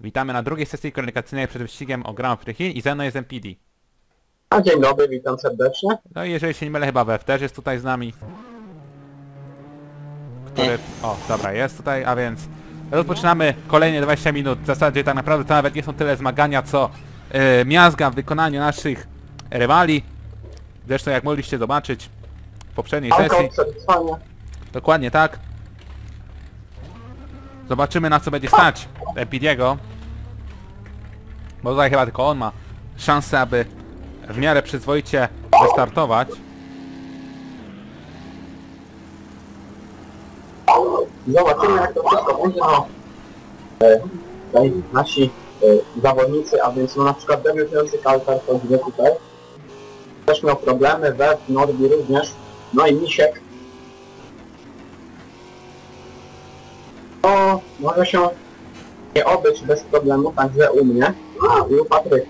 Witamy na drugiej sesji komunikacyjnej przed wyścigiem o Grand Prix Chin i ze mną jest MPD. A dzień dobry, witam serdecznie. No i jeżeli się nie mylę, chyba WF też jest tutaj z nami. Który... O, dobra, jest tutaj, a więc rozpoczynamy kolejne 20 minut. W zasadzie tak naprawdę to nawet nie są tyle zmagania, co e, miazga w wykonaniu naszych rywali. Zresztą jak mogliście zobaczyć w poprzedniej sesji. Dokładnie tak. Zobaczymy na co będzie stać Epidiego. Bo tutaj chyba tylko on ma szansę, aby w miarę przyzwoicie wystartować. Zobaczymy jak to wszystko będzie. No, e, tutaj nasi e, zawodnicy, a więc no, na przykład debiutujący Kalter to tutaj. Też miał problemy, Web, Norbi również. No i Misiek. To może się nie obyć bez problemu, także u mnie i u Patryka.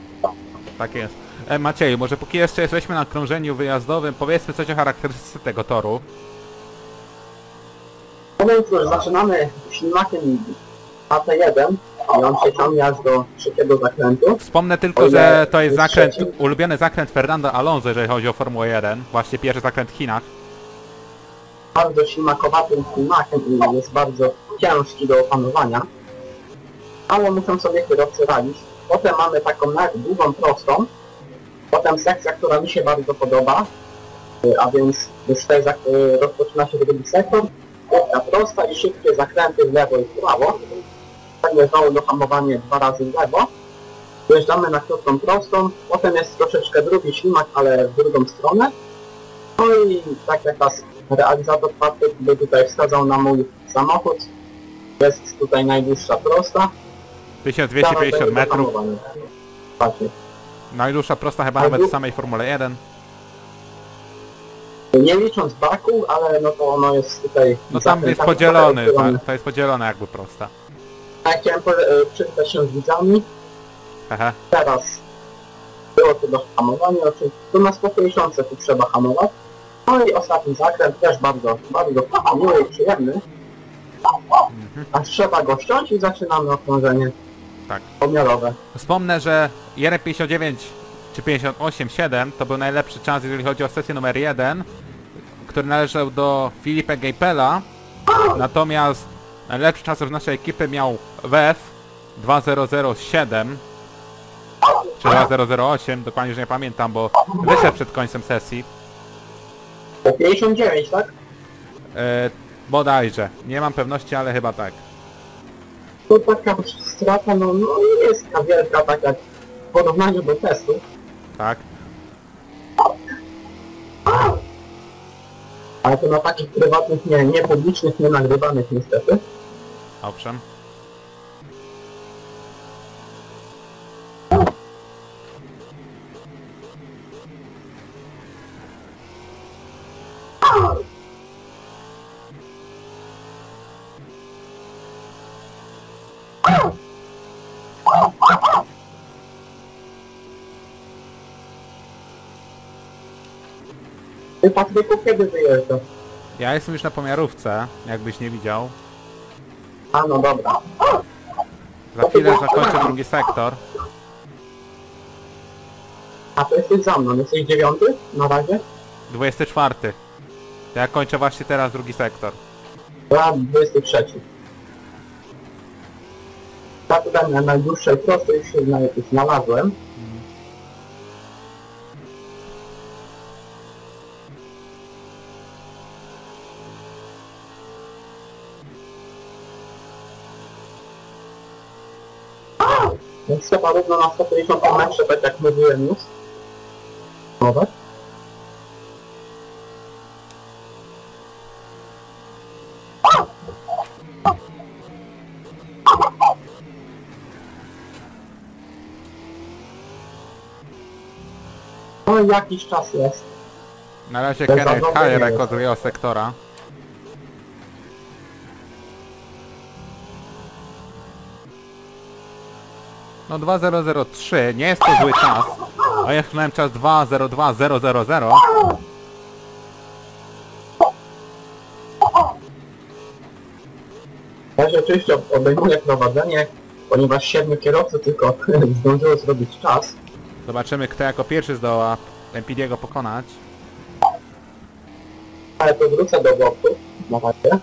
Tak jest. E, Macieju, może póki jeszcze jesteśmy na krążeniu wyjazdowym, powiedzmy coś o charakterystyce tego toru. Powiem cóż, zaczynamy ślimakiem AT1 i on się ciągnie aż do trzeciego zakrętu. Wspomnę tylko, że to jest zakręt, trzeci? ulubiony zakręt Fernando Alonso, jeżeli chodzi o Formułę 1. Właśnie pierwszy zakręt w Chinach. Bardzo ślimakowatym ślimakiem i jest bardzo ciężki do opanowania. Ale muszą sobie kierowcy radzić. Potem mamy taką długą prostą. Potem sekcja, która mi się bardzo podoba. A więc już rozpoczyna się drugi sektor. Krótka prosta i szybkie zakręty w lewo i w prawo. Tak znowu dohamowanie dwa razy w lewo. Wjeżdżamy na krótką prostą. Potem jest troszeczkę drugi ślimak, ale w drugą stronę. No i tak jak nas realizator Patryk by tutaj wskazał na mój samochód. Jest tutaj najdłuższa prosta. 1250 metrów. Właśnie. Najdłuższa prosta chyba nawet w samej Formule 1. Nie licząc baku, ale no to ono jest tutaj... No tam jest podzielony, charakterystycznym. to jest podzielone jakby prosta. Ja chciałem e, przywitać się z widzami. Hehe. Teraz było to do hamowania, oczywiście tu na 150 tu trzeba hamować. No i ostatni zakręt też bardzo, bardzo miły i przyjemny. Aż trzeba go ściąć i zaczynamy okrążenie Tak. pomiarowe. Wspomnę, że IR59 czy 58.7 to był najlepszy czas, jeżeli chodzi o sesję numer 1, który należał do Filipe Geipela. Natomiast najlepszy czas z naszej ekipy miał WF 2007 czy 2008, dokładnie już nie pamiętam, bo wyszedł przed końcem sesji. Po 59, tak? E, bodajże. Nie mam pewności, ale chyba tak. To taka strata, no, no nie jest taka wielka, tak jak w porównaniu do testu. Tak. Ale to na takich prywatnych, nie, nie publicznych, nie nagrywanych niestety. Owszem. Ty Patryku, kiedy wyjeżdżasz? Ja jestem już na pomiarówce, jakbyś nie widział. A no dobra. Za chwilę zakończę drugi sektor. A to jesteś za mną, jesteś dziewiąty na razie? 24. To ja kończę właśnie teraz drugi sektor. Ja 23. Ja tutaj na najdłuższej prostej już się zna- znalazłem. Więc trzeba równo na 150 metrze, tak jak mówiłem już. Dobra. No i jakiś czas jest. Na razie jako jest. drugiego sektora. No 2003, nie jest to zły czas. A ja miałem czas 202000. Ja się oczywiście obejmuję prowadzenie ponieważ siedmiu kierowców tylko zdążyło zrobić czas. Zobaczymy kto jako pierwszy zdoła Empidiego pokonać. Ale to wrócę do boku, na razie.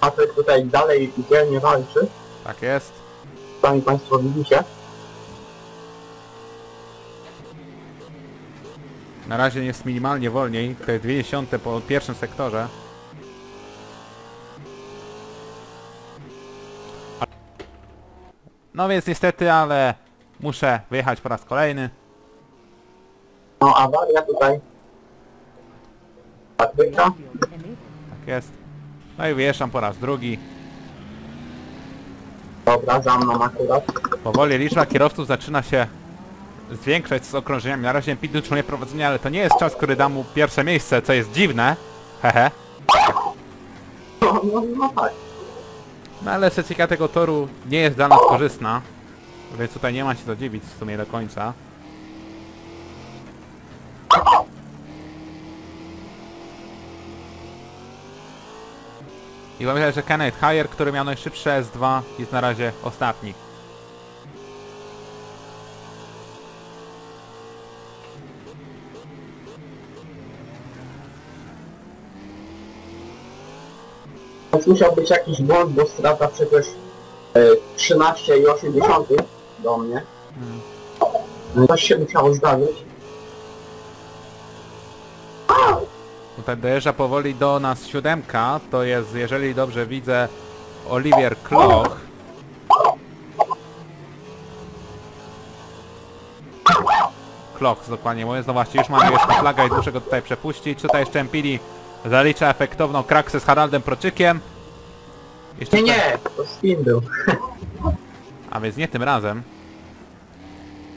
Patryk tutaj dalej dzielnie walczy, Tak jest. sami Państwo widzicie. Na razie jest minimalnie wolniej, to jest 20 po pierwszym sektorze. No więc niestety, ale muszę wyjechać po raz kolejny. No awaria tutaj. Patryka. Tak jest. No i wyjeżdżam po raz drugi. Dobra, za mną akurat. Powoli liczba kierowców zaczyna się zwiększać z okrążeniami. Na razie Pit utrzymuje prowadzenie, ale to nie jest czas, który da mu pierwsze miejsce, co jest dziwne. Hehe. No, no, no tak. No ale sesja tego toru nie jest dla nas korzystna. Więc tutaj nie ma się co dziwić w sumie do końca. I pamiętaj, że Kenneth Hire, który miał najszybsze S2 jest na razie ostatni. Musiał być jakiś błąd, bo strata przecież e, 13,8 do mnie. Hmm. Coś się musiało zdarzyć. Dojeżdża powoli do nas siódemka, to jest, jeżeli dobrze widzę, Olivier Kloch. Kloch, dokładnie mówiąc, no właśnie, już mamy niebieską flagę i muszę go tutaj przepuścić. Tutaj jeszcze Empili zalicza efektowną kraksę z Haraldem Proczykiem. Jeszcze Nie, tutaj- nie, to spin był. A więc nie tym razem.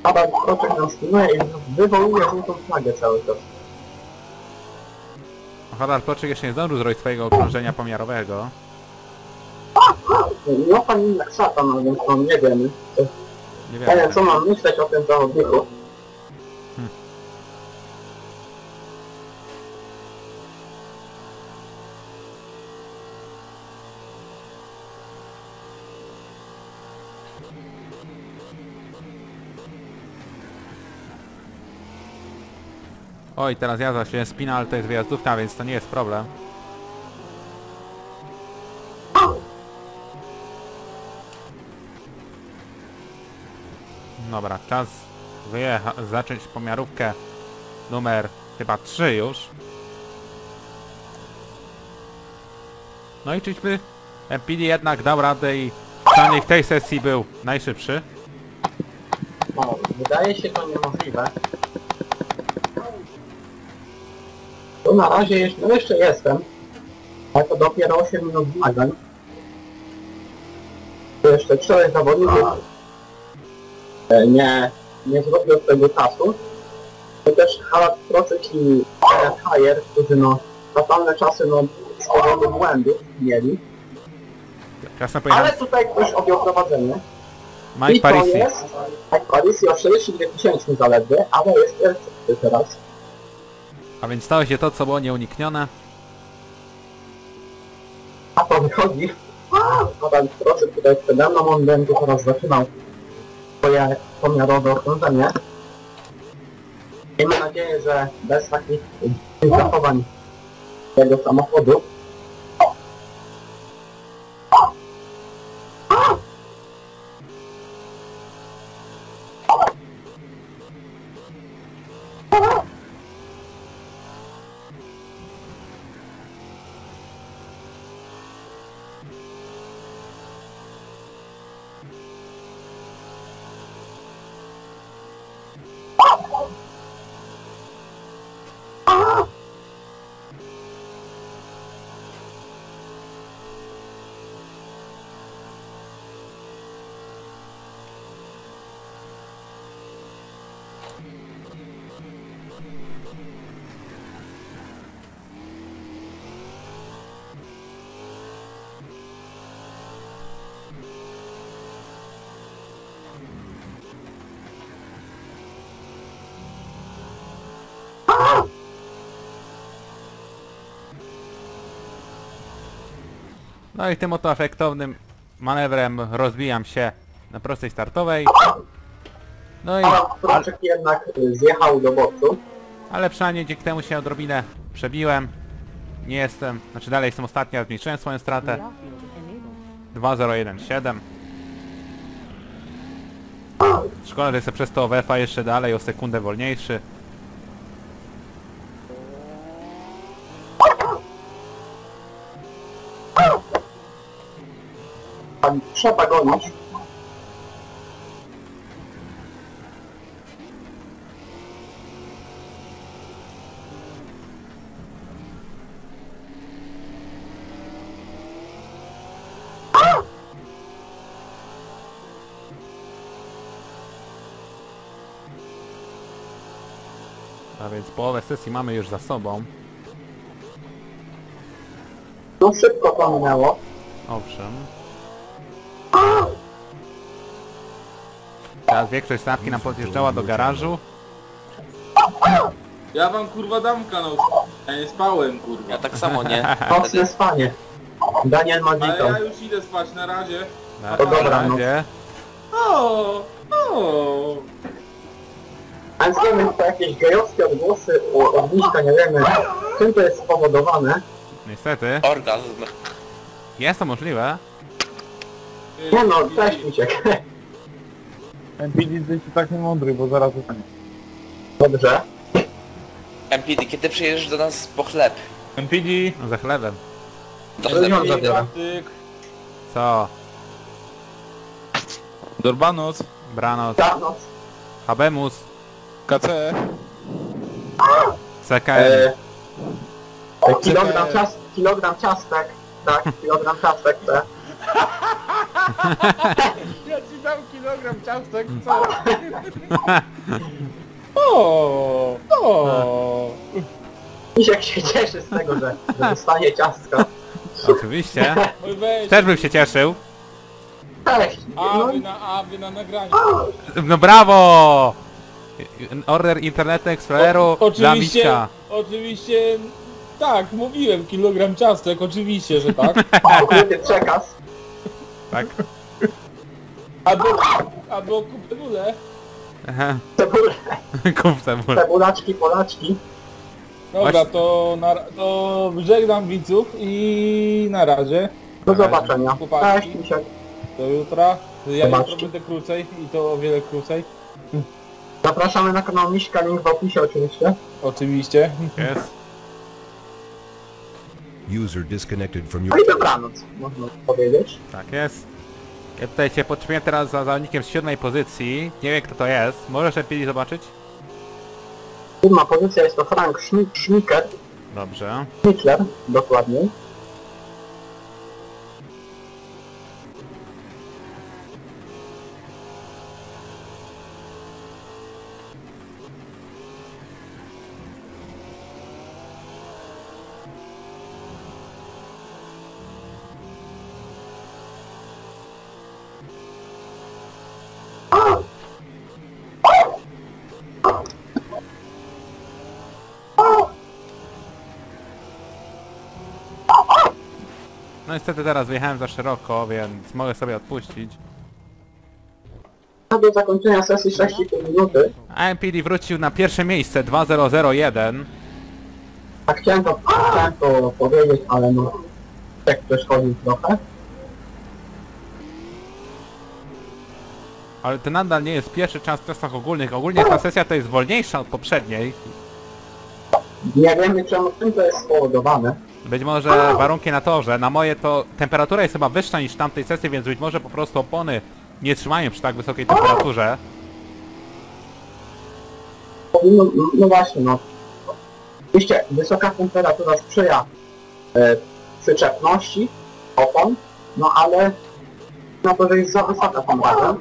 Adam kroczek na spinę i wywołuje żółtą flagę cały czas. Harald Proczyk jeszcze nie zdążył zrobić swojego okrążenia pomiarowego. No pan inna szata, no więc no nie wiemy. Nie nie wiem, wiem. co mam myśleć o tym zawodniku. Oj, teraz ja się spina, ale to jest wyjazdówka, więc to nie jest problem. Dobra, czas wyjecha- zacząć pomiarówkę numer chyba 3 już. No i czyżby MPD jednak dał radę i przynajmniej w tej sesji był najszybszy. No, wydaje się to niemożliwe. Tu na razie jeszcze, no jeszcze jestem. Ale to dopiero 8 minut zmagań. Tu jeszcze czterech zawodników e, nie, nie zrobił tego czasu. To też Halat Procek i Hayer, którzy no fatalne czasy no z powodu błędów mieli. Czasem Ale tutaj ktoś objął prowadzenie. Mike I to Parisi. jest Mike Parisi o 42 tysięcy zaledwie, ale jest teraz. A więc stało się to, co było nieuniknione. A to wychodzi. Adam Procek tutaj przede mną, on będzie teraz zaczynał swoje pomiarowe okrążenie. Miejmy nadzieję, że bez takich zachowań tego samochodu No i tym oto efektownym manewrem rozbijam się na prostej startowej. No i... A Proczek jednak y, zjechał do boku. Ale przynajmniej dzięki temu się odrobinę przebiłem. Nie jestem, znaczy dalej jestem ostatni, a zmniejszyłem swoją stratę. 2017. Szkoda, że jestem przez to OWF-a jeszcze dalej o sekundę wolniejszy. Trzeba gonić. Więc połowę sesji mamy już za sobą. No szybko to minęło. Owszem. Teraz większość stawki nam podjeżdżała do garażu. Ja wam kurwa dam kanał. Ja nie spałem kurwa. Ja tak samo nie. Nocne spanie. Daniel Ale Magiko. ja już idę spać na razie. Na To dobra, no. razie. O, o. A więc wiemy, to jakieś gejowskie odgłosy u ogniska, nie wiemy czym to jest spowodowane. Niestety. Orgazm. Jest to możliwe. Nie no, cześć Misiek. MPD jesteś tak niemądry, bo zaraz zostanie. Dobrze. MPD, kiedy przyjedziesz do nas po chleb? MPD, No, za chlebem. Do To ją chleb. zabiorę. Co? Dorbanos, Branoc. Ta noc. Habemus. KC, CKM. E, e, kilogram, ciast, kilogram ciastek. Tak, kilogram ciastek te. Ja ci dam kilogram ciastek, co? o, o. Misiek się cieszy z tego, że, że dostanie ciastka. Oczywiście. Oj weź, Też bym się cieszył. Cześć. a No, wy na, a wy na nagraniu. No brawo! Order Internetu Exploreru dla oczywiście, Miśka. oczywiście, tak, mówiłem, kilogram ciastek, oczywiście, że tak. ukryty przekaz. Tak. Albo, albo kupedule. Aha. Cebul, Kup cebulę. cebulaczki, polaczki. Dobra, Właśnie- to, na, to żegnam widzów i na razie. Do zobaczenia. Chłopaki. Cześć Misiek. Do jutra. Ja Zobaczcie. jutro będę krócej i to o wiele krócej. Zapraszamy na kanał Miśka, link w opisie oczywiście. Oczywiście. Jest. User disconnected from your No i dobranoc, można powiedzieć. Tak jest. Ja tutaj się podtrzymuję teraz za zawodnikiem z siódmej pozycji. Nie wiem kto to jest. Możesz lepiej zobaczyć? Siódma pozycja jest to Frank Schmi- Schmicker, Dobrze. Schmickler dokładniej. No niestety teraz wyjechałem za szeroko, więc mogę sobie odpuścić. Do zakończenia sesji 6,5 minuty. MPD wrócił na pierwsze miejsce 2001. A chciałem to, chciałem to powiedzieć, ale no... Tak przeszkodził trochę. Ale to nadal nie jest pierwszy czas w testach ogólnych. Ogólnie ta sesja to jest wolniejsza od poprzedniej. Nie wiemy czemu czym to jest spowodowane. Być może warunki na torze. Na moje to temperatura jest chyba wyższa niż w tamtej sesji, więc być może po prostu opony nie trzymają przy tak wysokiej temperaturze. Powinno, no właśnie, no. Oczywiście wysoka temperatura sprzyja e, przyczepności opon, no ale na to, że jest za wysoka razem.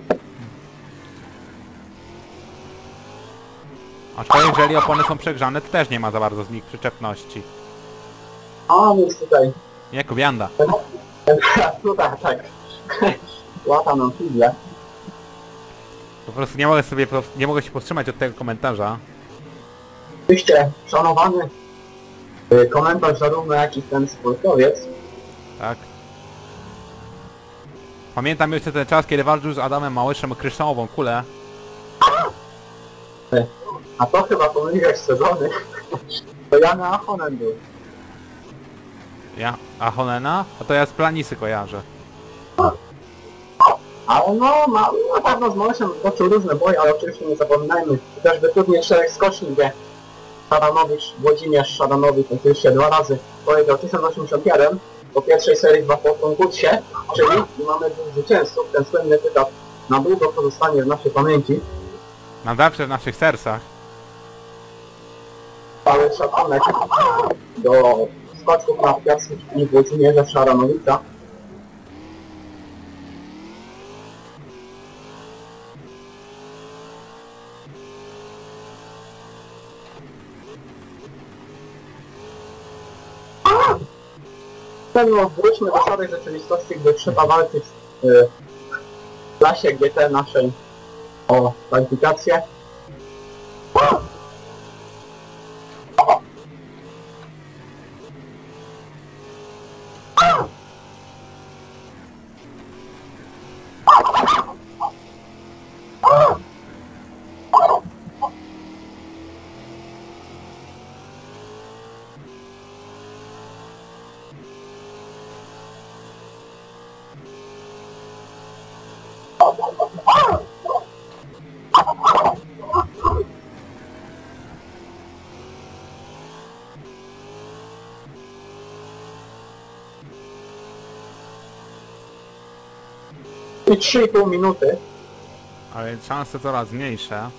Aczkolwiek jeżeli opony są przegrzane, to też nie ma za bardzo z nich przyczepności. A więc tutaj Nie Kubianda. temperatura tak łata nam figle. Po prostu nie mogę sobie, nie mogę się powstrzymać od tego komentarza. Oczywiście szanowany e, komentarz zarówno jak i ten sportowiec Tak. Pamiętam jeszcze ten czas, kiedy walczył z Adamem Małyszem o kryształową kulę. A to chyba pomyliłeś sezony. To ja na Ahonen był. Ja, a Honena? A to ja z Planisy kojarzę. A ono ma, na pewno z Molesem toczył różne boje, ale oczywiście nie zapominajmy. Chociażby turniej czterech skoczni, gdzie Szaranowicz, Włodzimierz Szaranowicz oczywiście dwa razy powiedział 1081 po pierwszej serii dwa po konkursie, czyli mamy dwóch zwycięzców, ten słynny cytat na długo pozostanie w naszej pamięci. Na zawsze w naszych sercach. Cały szacunek do skoczków narciarskich i Włodzimierza Szaranowicza. Pewno wróćmy do szarej rzeczywistości, gdy trzeba walczyć w y, klasie GT naszej o kwalifikację. I 3,5 minuty. A więc szanse coraz mniejsze.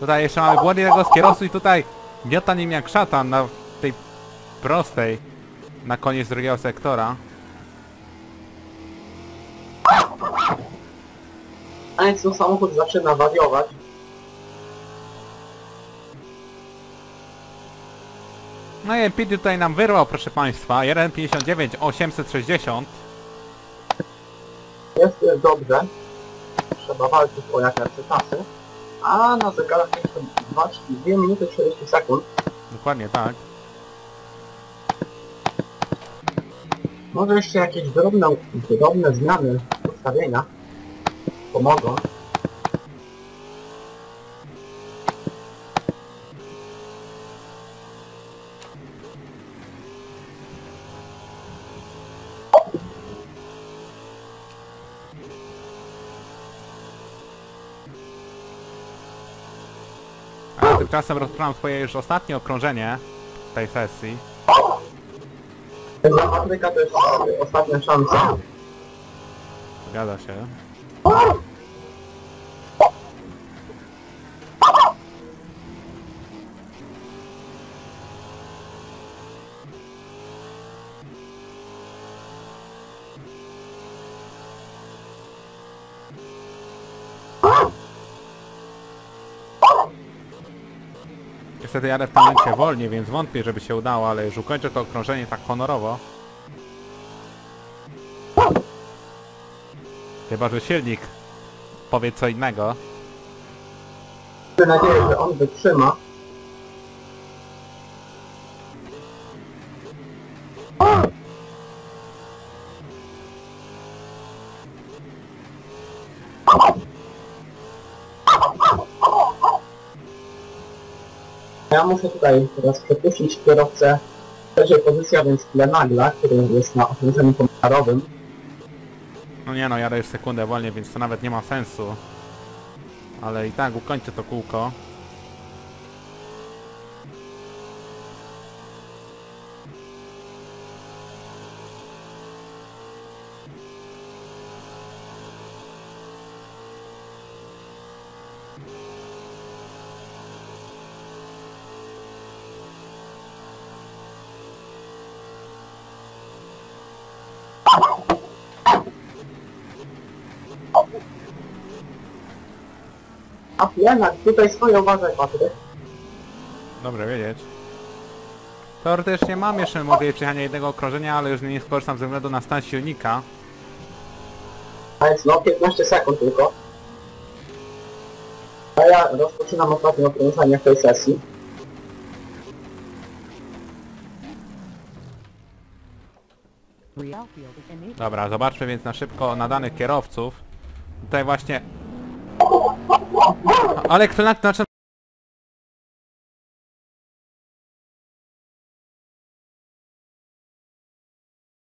Tutaj jeszcze mamy błędnego z kierowcy i tutaj miota nim jak szatan na tej prostej na koniec drugiego sektora. A więc ten samochód zaczyna wariować. No i Pity tutaj nam wyrwał, proszę Państwa, 1.59 860. Jest, jest dobrze. Trzeba walczyć o jak lepsze czasy. A na zegarach jeszcze 2, 2 minuty 40 sekund. Dokładnie tak. Może jeszcze jakieś drobne, drobne zmiany ustawienia pomogą. A tymczasem rozpoczynam swoje już ostatnie okrążenie tej sesji. Dla Patryka to jest ostatnia szansa. Zgadza się. Niestety jadę w tym momencie wolniej, więc wątpię, żeby się udało, ale już ukończę to okrążenie tak honorowo. Chyba, że silnik powie co innego. Mam nadzieję, że on wytrzyma. Muszę tutaj teraz przepuścić kierowcę w trzeciej pozycji, a więc Lenagla, który jest na okrężeniu pomiarowym. No nie no, jadę już sekundę wolniej, więc to nawet nie ma sensu. Ale i tak ukończę to kółko. A Janak, tutaj swoją uważaj, Patryk. Dobrze wiedzieć. Teoretycznie mam jeszcze możliwość przejechania jednego okrążenia, ale już nie skorzystam ze względu na stan silnika. A jest no 15 sekund tylko. A ja rozpoczynam ostatnie okrążenie w tej sesji. Dobra, zobaczmy więc na szybko na danych kierowców. Tutaj właśnie ale kto na, na